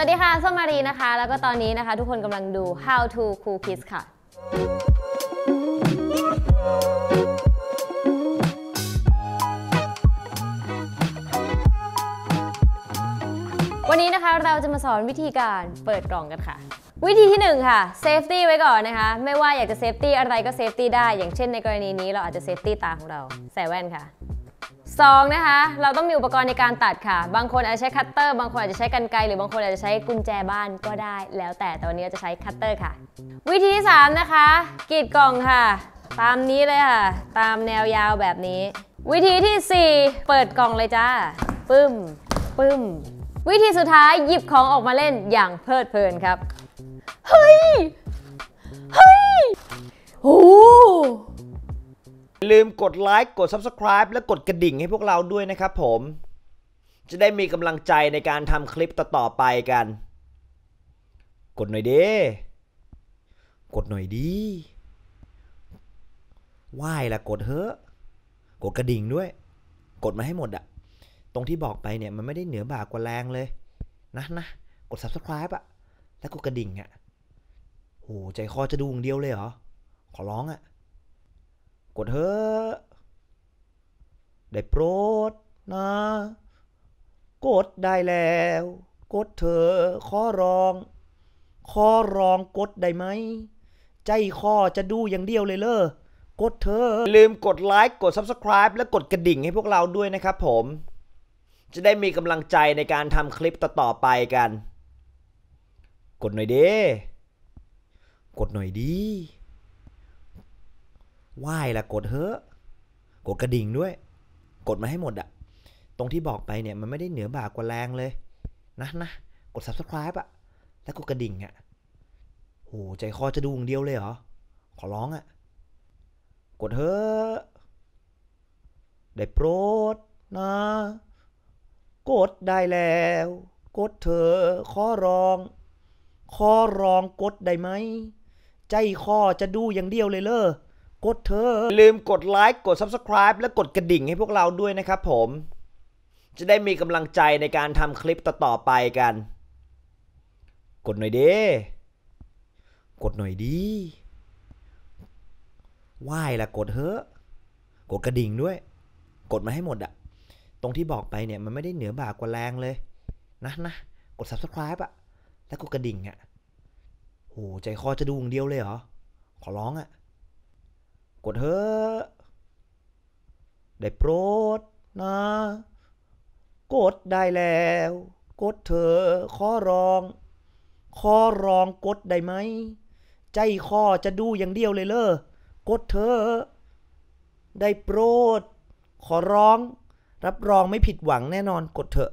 วัสดีค่ะส้มมารีนะคะ แล้วก็ตอนนี้นะคะ ทุกคนกำลังดู How to Cool Kids ค่ะ วันนี้นะคะเราจะมาสอนวิธีการเปิดกล่องกันค่ะ วิธีที่หนึ่งค่ะ safety ไว้ก่อนนะคะ ไม่ว่าอยากจะ safety อะไรก็ safety ได้ อย่างเช่นในกรณีนี้เราอาจจะ safety ตาของเรา ใส่แว่นค่ะ สองนะคะ เราต้องมีอุปกรณ์ในการตัดค่ะ บางคนอาจจะใช้คัตเตอร์ บางคนอาจจะใช้กรรไกรหรือบางคนอาจจะใช้กุญแจบ้านก็ได้ แล้วแต่แต่วันนี้เราจะใช้คัตเตอร์ค่ะ วิธีที่สามนะคะกรีดกล่องค่ะ ตามนี้เลยค่ะ ตามแนวยาวแบบนี้ วิธีที่สี่เปิดกล่องเลยจ้าปึ้มปึ้ม วิธีสุดท้ายหยิบของออกมาเล่นอย่างเพลิดเพลินครับ เฮ้ย ลืมกดไลค์กด Subscribe และกดกระดิ่งให้พวกเราด้วยนะครับผม จะได้มีกำลังใจในการทำคลิปต่อๆไปกัน กดหน่อยด้กดหน่อยดีไหว้ละกดเฮ้อกดกระดิ่งด้วย กดมาให้หมดอะตรงที่บอกไปเนี่ยมันไม่ได้เหนือบ่ากว่าแรงเลย นะนะกด Subscribe อะแล้วกดกระดิ่งอะโหใจคอจะดูอย่างเดียวเลยเหรอ ขอร้องอะ กดเถอะได้โปรดนะ กดได้แล้ว กดเถอะขอร้อง ขอร้องกดได้ไหม ใจคอจะดูอย่างเดียวเลยเลอกดเถอะลืมกดไลค์กด Subscribe และกดกระดิ่งให้พวกเราด้วยนะครับผม จะได้มีกำลังใจในการทำคลิปต่อๆไปกัน กดหน่อยเด้กดหน่อยดี ไหว้ละกดเฮ้อกดกระดิ่งด้วย กดมาให้หมดอะตรงที่บอกไปเนี่ยมันไม่ได้เหนือบ่ากว่าแรงเลย นะนะกด Subscribe อะแล้วกดกระดิ่งอะโหใจคอจะดูอย่างเดียวเลยเหรอ ขอร้องอะกดเฮ้อได้โปรดนะ กดได้แล้ว กดเถอขอร้อง ขอร้องกดได้ไหม ใจคอจะดูอย่างเดียวเลยเลอ กดเถอลืมกดไลค์กด Subscribe และกดกระดิ่งให้พวกเราด้วยนะครับผม จะได้มีกำลังใจในการทำคลิปต่อๆไปกัน กดหน่อยเด้กดหน่อยดีไหว้ละกดเถอะกดกระดิ่งด้วย กดมาให้หมดอะตรงที่บอกไปเนี่ยมันไม่ได้เหนือบ่ากว่าแรงเลย นะนะกด Subscribe อะแล้วกดกระดิ่งอะโหใจคอจะดูอย่างเดียวเลยเหรอ ขอร้องอะ ดเถอะได้โปรดนะ กดได้แล้ว กดเถอะขอร้อง ขอร้องกดได้ไหม ใจคอจะดูอย่างเดียวเลยเลอกดเถอะได้โปรด ขอร้อง รับรองไม่ผิดหวังแน่นอนกดเถอะ